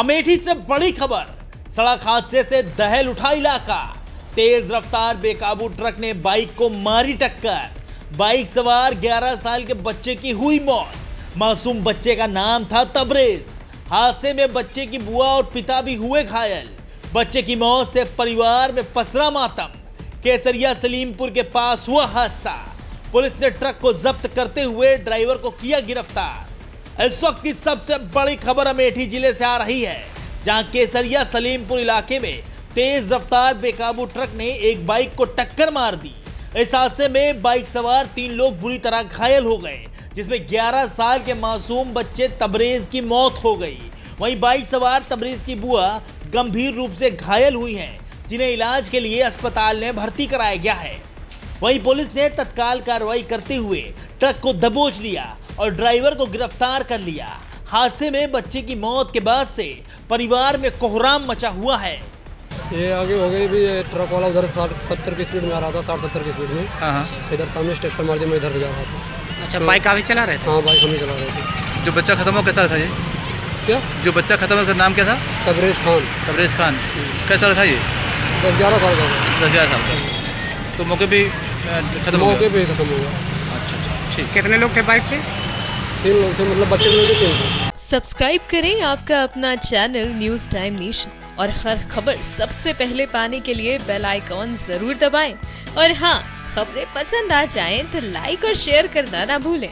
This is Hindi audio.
अमेठी से बड़ी खबर। सड़क हादसे से दहल उठा इलाका। तेज रफ्तार बेकाबू ट्रक ने बाइक को मारी टक्कर। बाइक सवार 11 साल के बच्चे की हुई मौत। मासूम बच्चे का नाम था तबरेज। हादसे में बच्चे की बुआ और पिता भी हुए घायल। बच्चे की मौत से परिवार में पसरा मातम। केसरिया सलीमपुर के पास हुआ हादसा। पुलिस ने ट्रक को जब्त करते हुए ड्राइवर को किया गिरफ़्तार। इस वक्त की सबसे बड़ी खबर अमेठी ज़िले से आ रही है, जहाँ केसरिया सलीमपुर इलाके में तेज रफ्तार बेकाबू ट्रक ने एक बाइक को टक्कर मार दी। इस हादसे में बाइक सवार तीन लोग बुरी तरह घायल हो गए, जिसमें 11 साल के मासूम बच्चे तबरेज की मौत हो गई। वहीं बाइक सवार तबरेज की बुआ गंभीर रूप से घायल हुई हैं, जिन्हें इलाज के लिए अस्पताल में भर्ती कराया गया है। वहीं पुलिस ने तत्काल कार्रवाई करते हुए ट्रक को दबोच लिया और ड्राइवर को गिरफ़्तार कर लिया। हादसे में बच्चे की मौत के बाद से परिवार में कोहराम मचा हुआ है। ये आगे हो गई भी ट्रक वाला उधर साठ सत्तर की स्पीड में आ रहा था साठ सत्तर की स्पीड में। हाँ हाँ। इधर सामने टक्कर मार दी मैं इधर से जा रहा था। अच्छा बाइक काफ़ी चला रहे थे? हाँ बाइक हम ही चला रहे थे। जो बच्चा खत्म हो कैसा था ये? क्या? जो बच्चा खत्म हो नाम क्या था? तबरेज खान। तबरेज खान। कैसा था ये? दस ग्यारह साल का था। दस ग्यारह साल का। तो मौके पे अ, खत्म हो मौके गया? पे ही खत्म हो गया। अच्छा अच्छा ठीक। कितने लोग थे बाइक पे? तीन लोग थे मतलब बच्चे लोग थे सब्सक्राइब करें आपका अपना चैनल न्यूज़ टाइम नेशन और हर खबर सबसे पहले पाने के लिए बेल आइकॉन ज़रूर दबाएँ। और हाँ खबरें पसंद आ जाएँ तो लाइक और शेयर करना ना भूलें।